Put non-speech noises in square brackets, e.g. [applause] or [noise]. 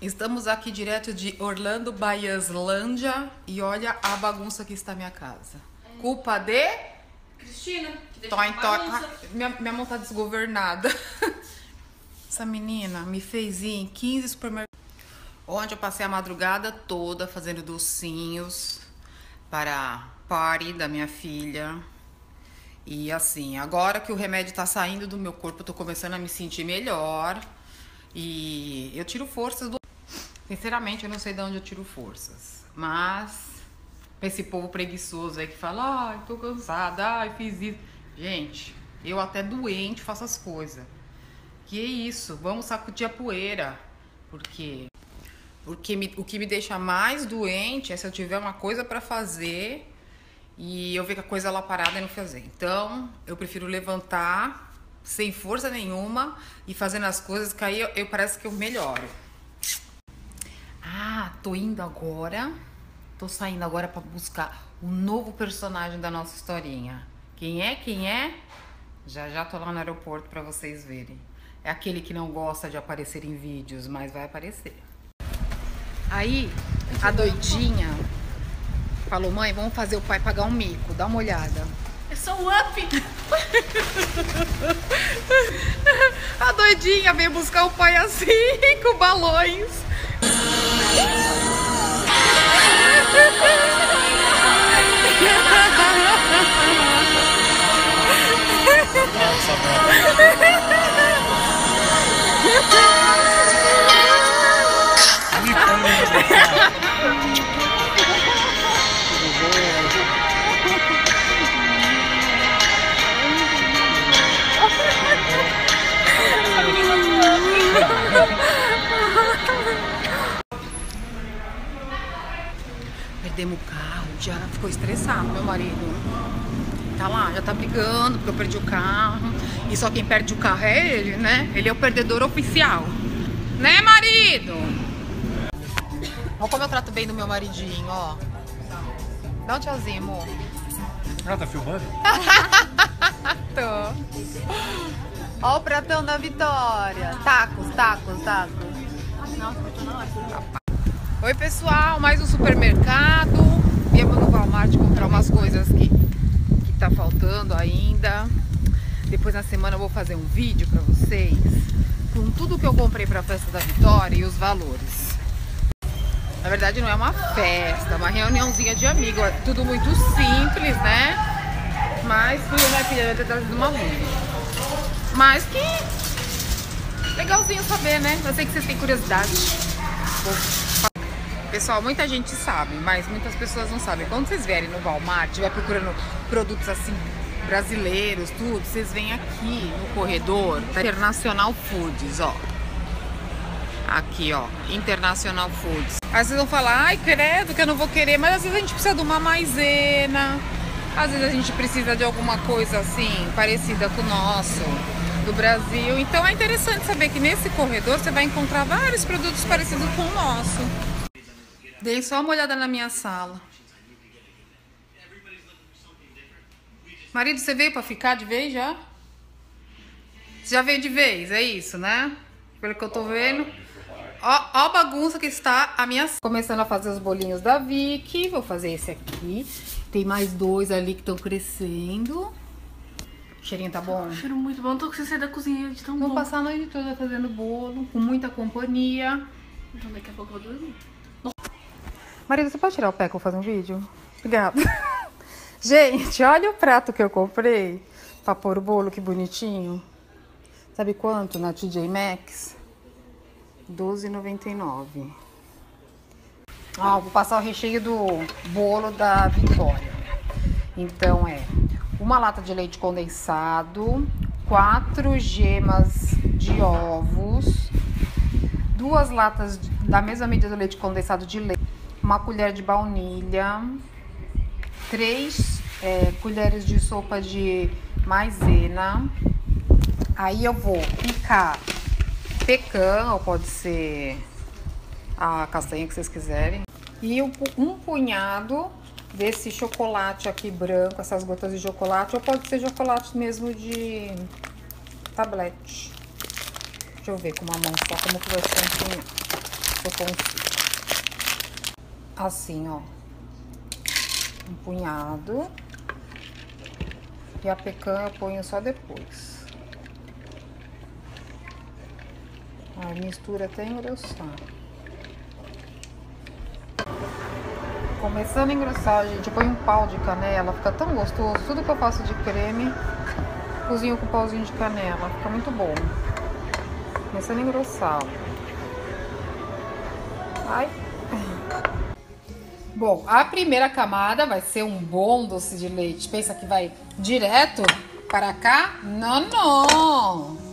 Estamos aqui direto de Orlando, Baiaslândia e olha a bagunça que está minha casa. Culpa de Cristina, que uma toin. bagunça. Ah, Minha, minha mão tá desgovernada. [laughs] Essa menina me fez ir em 15 supermercados. Onde eu passei a madrugada toda fazendo docinhos para party da minha filha. E assim, agora que o remédio tá saindo do meu corpo, eu tô começando a me sentir melhor. E eu tiro forças do. Sinceramente, eu não sei de onde eu tiro forças. Mas, esse povo preguiçoso aí que fala, ai, tô cansada, ai, fiz isso. Gente, eu até doente faço as coisas. Que isso, vamos sacudir a poeira. Porque porque me- o que me deixa mais doente é se eu tiver uma coisa pra fazer e eu ver que a coisa lá parada e não fazer. Então, eu prefiro levantar sem força nenhuma e fazendo as coisas que aí eu, eu parece que eu melhoro. Tô indo agora. Tô saindo agora pra buscar o novo personagem da nossa historinha. Quem é? Quem é? Já já tô lá no aeroporto pra vocês verem. É aquele que não gosta de aparecer em vídeos, mas vai aparecer. Aí, a doidinha falou: "Mãe, vamos fazer o pai pagar um mico. Dá uma olhada." É só o up. [laughs] A doidinha veio buscar o pai assim, com balões. Perdemos o carro, já ficou estressado, meu marido. Tá lá, já tá brigando porque eu perdi o carro. E só quem perde o carro é ele, né? Ele é o perdedor oficial. Né, marido? Olha como eu trato bem do meu maridinho, ó. Dá um tchauzinho, amor. Ela tá filmando? [laughs] Tô. Ó o pratão da Vitória. Tacos, tacos, tacos. Oi, pessoal. Mais um supermercado. Viemos no Walmart comprar umas coisas que, que tá faltando ainda. Depois na semana eu vou fazer um vídeo pra vocês com tudo que eu comprei pra festa da Vitória e os valores. Na verdade não é uma festa, é uma reuniãozinha de amigos. É tudo muito simples, né? Mas fui minha filha ter trazido uma luva. Mas que legalzinho saber, né? Eu sei que vocês têm curiosidade. Bom, Pessoal, muita gente sabe, mas muitas pessoas não sabem. Quando vocês vierem no Walmart, estiver procurando produtos assim brasileiros, tudo, vocês vêm aqui no corredor da International Foods, ó. Aqui, ó, International Foods. Aí vocês vão falar, ai, credo, que eu não vou querer, mas às vezes a gente precisa de uma maisena, às vezes a gente precisa de alguma coisa assim, parecida com o nosso, do Brasil. Então é interessante saber que nesse corredor você vai encontrar vários produtos parecidos com o nosso. Dei só uma olhada na minha sala. Marido, você veio pra ficar de vez já? Você já veio de vez, é isso, né? Pelo que eu tô vendo. Ó, ó a bagunça que está a minha... Começando a fazer os bolinhos da Vicky. Vou fazer esse aqui. Tem mais dois ali que estão crescendo. O cheirinho tá bom? Cheiro muito bom. Tô com você sair da cozinha de tão Vou bom. passar a noite toda fazendo bolo, com muita companhia. Então daqui a pouco eu vou dormir. Marido, você pode tirar o pé que eu vou fazer um vídeo? Obrigada. [laughs] Gente, olha o prato que eu comprei pra pôr o bolo, que bonitinho. Sabe quanto na TJ Maxx? R$12,99. Ó, vou passar o recheio do bolo da Vitória. Então é uma lata de leite condensado, quatro gemas de ovos, duas latas da mesma medida do leite condensado de leite, uma colher de baunilha, três é, colheres de sopa de maisena. Aí eu vou picar pecan, ou pode ser a castanha que vocês quiserem. E um, pu- punhado desse chocolate aqui branco, essas gotas de chocolate, ou pode ser chocolate mesmo de tablete. Deixa eu ver com uma mão só como que vai ser um punhado. que eu consigo. Assim, ó. Um punhado. E a pecan eu ponho só depois. Aí mistura até engrossar. Começando a engrossar, gente, eu ponho um pau de canela, fica tão gostoso. Tudo que eu faço de creme, cozinho com pauzinho de canela, fica muito bom. Começando a engrossar. Ai. Bom, a primeira camada vai ser um bom doce de leite. Pensa que vai direto para cá? Não, não.